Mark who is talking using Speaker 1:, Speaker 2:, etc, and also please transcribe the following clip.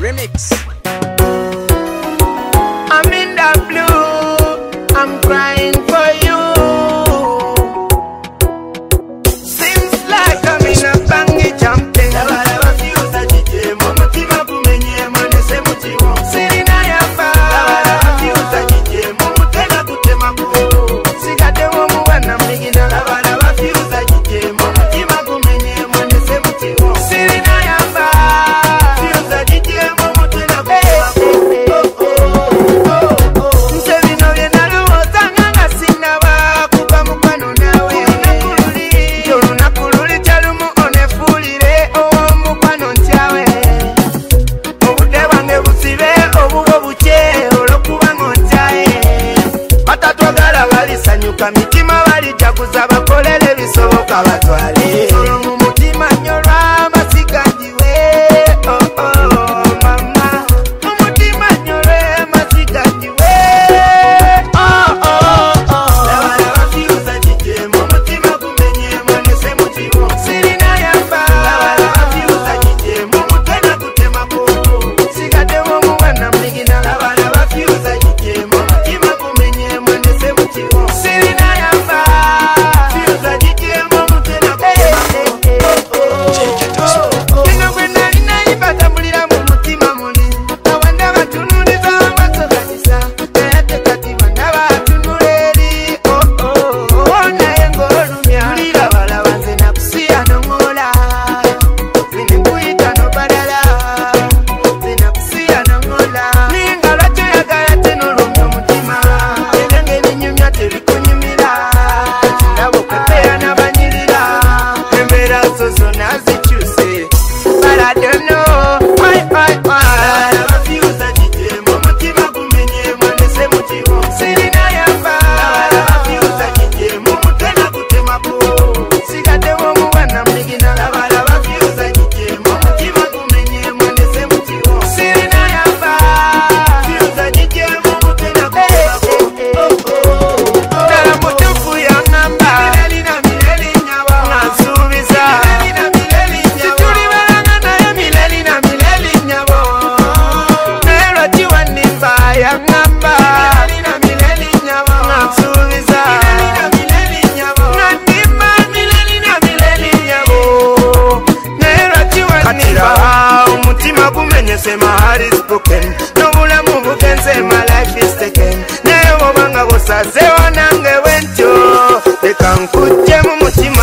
Speaker 1: Remix.
Speaker 2: I'm in the blue, I'm crying for you. Seems like I'm in a bungee jumping. Follow byonna tebikunyumira nabo kwepeera n'abanyirira embera zo zonna zikyuse but i don't know taken n'obulamu bugenze my life is taken. Naye bobanga busazewo nange bwentyo leka nkujje mu mutima